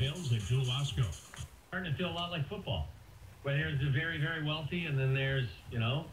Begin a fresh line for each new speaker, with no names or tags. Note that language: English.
details at Jewel Osco.
Starting to feel a lot like football. Where there's the very, very wealthy, and then there's, you know,